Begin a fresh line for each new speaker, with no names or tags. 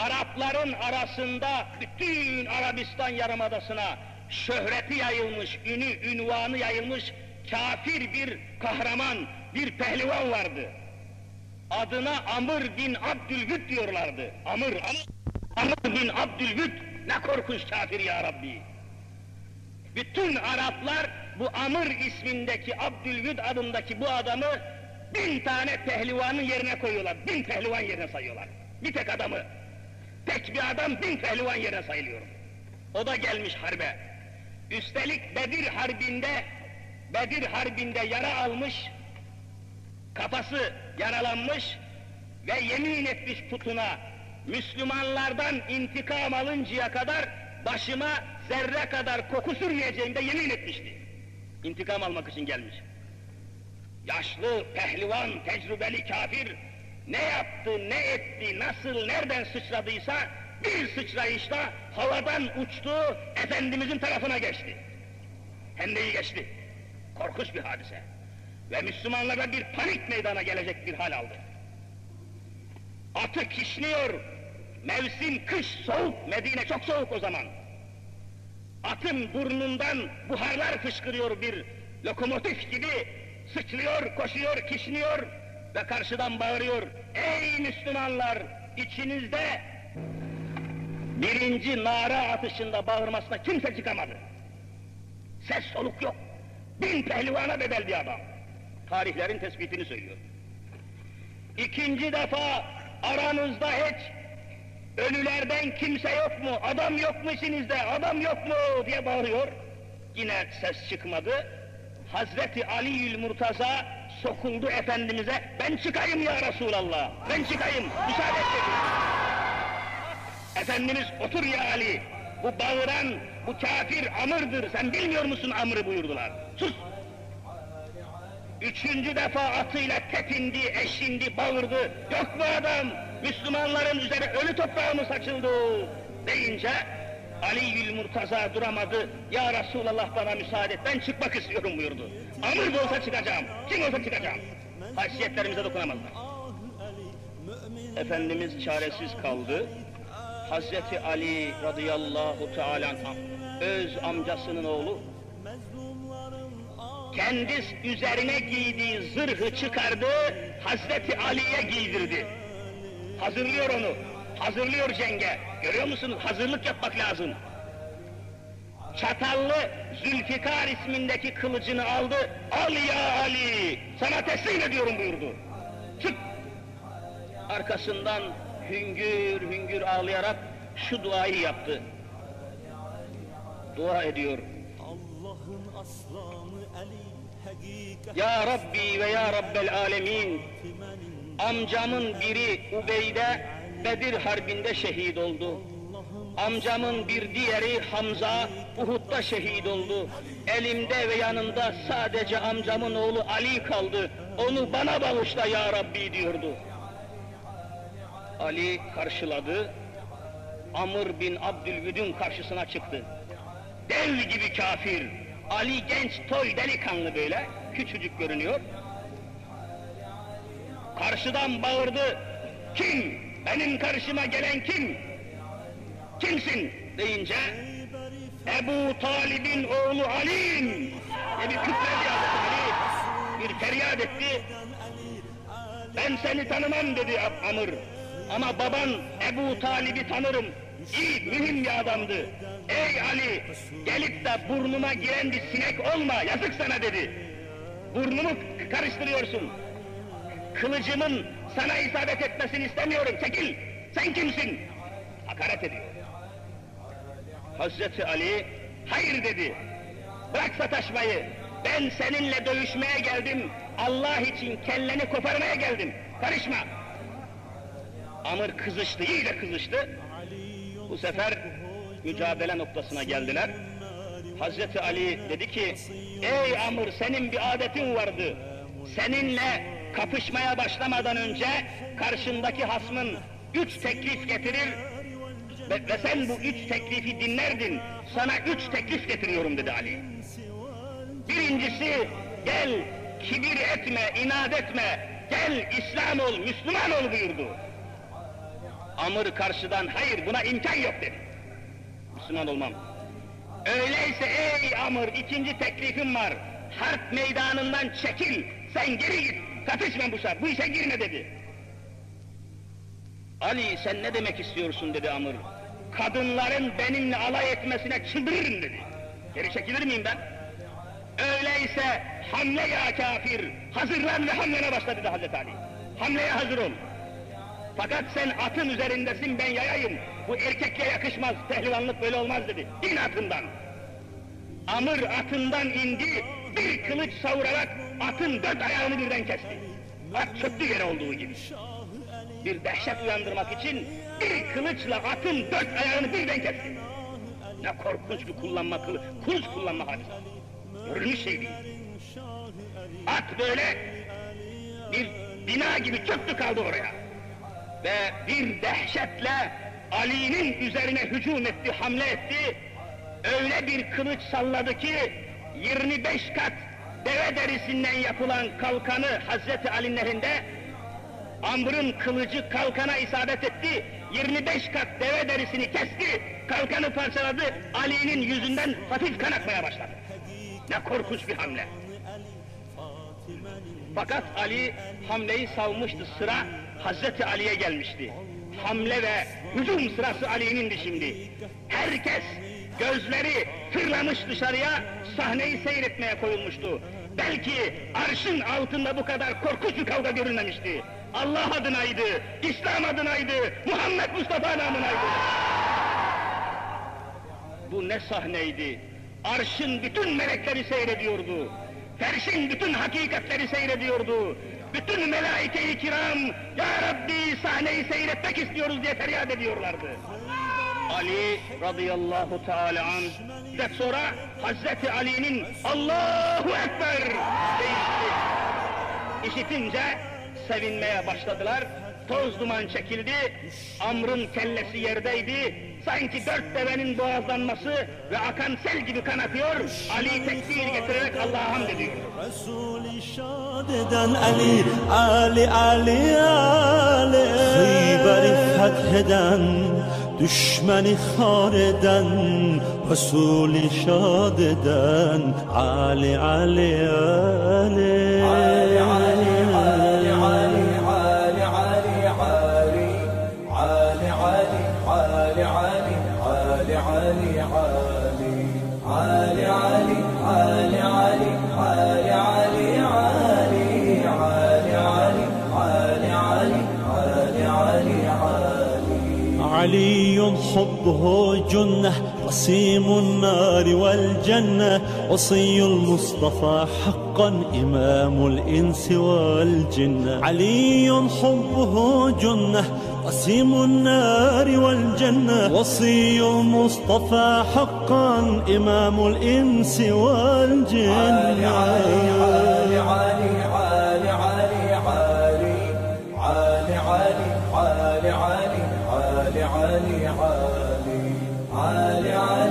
Arapların arasında bütün Arabistan Yarımadası'na şöhreti yayılmış, ünü, ünvanı yayılmış kafir bir kahraman, bir pehlivan vardı. Adına Amr bin Abdülvüt diyorlardı. Amr, Amr, Amr bin Abdülvüt ne korkunç kafir ya Rabbi. Bütün Araplar bu Amr ismindeki Abdülvüd adındaki bu adamı bin tane pehlivanın yerine koyuyorlar. Bin pehlivan yerine sayıyorlar. Bir tek adamı. Tek bir adam bin pehlivan yerine sayılıyor. O da gelmiş harbe. Üstelik Bedir Harbi'nde Bedir Harbi'nde yara almış, kafası yaralanmış ve yemin etmiş putuna Müslümanlardan intikam alıncaya kadar başıma zerre kadar koku sürmeyeceğim de yemin etmişti. İntikam almak için gelmiş. Yaşlı, pehlivan, tecrübeli kafir ne yaptı, ne etti, nasıl, nereden sıçradıysa bir sıçrayışta havadan uçtu, Efendimizin tarafına geçti. Hendeyi geçti. Korkunç bir hadise. Ve Müslümanlara bir panik meydana gelecek bir hal aldı. Atı kişniyor, mevsim kış soğuk, Medine çok soğuk o zaman. Atın burnundan buharlar fışkırıyor bir lokomotif gibi, sıçrıyor, koşuyor, kişniyor ve karşıdan bağırıyor. Ey Müslümanlar, içinizde birinci nara atışında bağırmasına kimse çıkamadı. Ses soluk yok. Bin pehlivana bedel bir adam. Tarihlerin tespitini söylüyor. İkinci defa aranızda hiç ölülerden kimse yok mu, adam yok mu içinizde, adam yok mu diye bağırıyor. Yine ses çıkmadı. Hazreti Ali'ül Murtaza sokuldu Efendimiz'e, ben çıkayım ya Resulallah, ben çıkayım, müsaade et. Efendimiz otur ya Ali, bu bağıran, bu kafir Amr'dır, sen bilmiyor musun Amr'ı buyurdular. Sus! Üçüncü defa atıyla tepindi, eşindi, bağırdı. Yok mu adam? Müslümanların üzerine ölü toprağı mı saçıldı? Deyince Ali Yül Murtaza duramadı. Ya Resulallah bana müsaade et, ben çıkmak istiyorum buyurdu. Amr da olsa çıkacağım, kim olsa çıkacağım. Haysiyetlerimize dokunamazlar. Efendimiz çaresiz kaldı. Hazreti Ali radıyallahu teala öz amcasının oğlu kendi üzerine giydiği zırhı çıkardı, Hazreti Ali'ye giydirdi. Hazırlıyor onu, hazırlıyor cenge. Görüyor musunuz? Hazırlık yapmak lazım. Çatallı Zülfikar ismindeki kılıcını aldı, al ya Ali, sana teslim ediyorum buyurdu. Çık! Arkasından hüngür hüngür ağlayarak şu duayı yaptı. Dua ediyor.
Allah'ın aslanı Ali hakikat
Ya Rabbi ve Ya Rabbel Alemin, amcamın biri Ubeyde Bedir Harbi'nde şehit oldu. Amcamın bir diğeri Hamza Uhud'da şehit oldu. Elimde ve yanımda sadece amcamın oğlu Ali kaldı. Onu bana bağışla ya Rabbi diyordu. Ali karşıladı. Amr bin Abdülvüd'ün karşısına çıktı. Dev gibi kafir. Ali genç toy delikanlı böyle. Küçücük görünüyor. Karşıdan bağırdı. Kim? Benim karşıma gelen kim? Kimsin? deyince Ebu Talib'in oğlu Ali'yim bir kükredi Hazreti Ali. Bir feryat etti. Ben seni tanımam dedi Amr. Ama baban Ebu Talib'i tanırım. İyi, mühim bir adamdı. Ey Ali, gelip de burnuma giren bir sinek olma, yazık sana dedi. Burnumu karıştırıyorsun. Kılıcımın sana isabet etmesini istemiyorum, çekil! Sen kimsin? Hakaret ediyor. Hazreti Ali, hayır dedi. Bırak sataşmayı. Ben seninle dövüşmeye geldim. Allah için kelleni koparmaya geldim. Karışma. Amr kızıştı, iyice kızıştı. Bu sefer mücadele noktasına geldiler. Hazreti Ali dedi ki, ey Amr senin bir adetin vardı. Seninle kapışmaya başlamadan önce karşındaki hasmın üç teklif getirir ve, ve sen bu üç teklifi dinlerdin. Sana üç teklif getiriyorum dedi Ali. Birincisi gel kibir etme, inat etme. Gel İslam ol, Müslüman ol buyurdu. Amr karşıdan hayır buna imkan yok dedi. Müslüman olmam. Öyleyse ey Amr ikinci teklifim var. Harp meydanından çekil. Sen geri git. Katışma bu sefer. Bu işe girme dedi. Ali sen ne demek istiyorsun dedi Amr. Kadınların benimle alay etmesine çıldırırım dedi. Geri çekilir miyim ben? Öyleyse hamle ya kafir. Hazırlan ve hamlene başla dedi Hazreti Ali. Hamleye hazır ol. Fakat sen atın üzerindesin ben yayayım. Bu erkekle yakışmaz. Pehlivanlık böyle olmaz dedi. İn atından. Amr atından indi. Bir kılıç savurarak atın dört ayağını birden kesti. At çöktü yere olduğu gibi. Bir dehşet uyandırmak için bir kılıçla atın dört ayağını birden kesti. Ne korkunç bir kullanma, kılı- kılıç kullanma hadisi. Görülmüş şey değil. At böyle bir bina gibi çöktü kaldı oraya. Ve bir dehşetle Ali'nin üzerine hücum etti, hamle etti. Öyle bir kılıç salladı ki 25 kat deve derisinden yapılan kalkanı Hazreti Ali'nin elinde Amr'ın kılıcı kalkana isabet etti. 25 kat deve derisini kesti. Kalkanı parçaladı. Ali'nin yüzünden hafif kan akmaya başladı. Ne korkunç bir hamle. Fakat Ali hamleyi savmıştı. Sıra Hazreti Ali'ye gelmişti. Hamle ve hücum sırası Ali'nindi şimdi. Herkes gözleri fırlamış dışarıya sahneyi seyretmeye koyulmuştu. Belki arşın altında bu kadar korkunç bir kavga görülmemişti. Allah adınaydı, İslam adınaydı, Muhammed Mustafa namınaydı. Bu ne sahneydi? Arşın bütün melekleri seyrediyordu. Ferşin bütün hakikatleri seyrediyordu. Bütün melaike-i kiram, Ya Rabbi sahneyi seyretmek istiyoruz diye feryat ediyorlardı. Ali radıyallahu teala an ve sonra Hazreti Ali'nin Allahu Ekber deyişti. İşitince sevinmeye başladılar. Toz duman çekildi. Amr'ın kellesi yerdeydi. Sanki dört devenin boğazlanması ve akan sel gibi kan akıyor. Ali tekbir getirerek Allah'a hamd ediyor.
Resulü şad eden Ali, Ali, Ali, Ali Hayberi fetheden, düşmeni khar eden Resulü şad eden Ali, Ali Ali, Ali, علي حبه جنة قسيم النار والجنة وصي المصطفى حقا إمام الإنس والجنة علي حبه جنة قسيم النار والجنة وصي المصطفى حقا إمام الإنس والجنة علي علي علي علي علي علي علي علي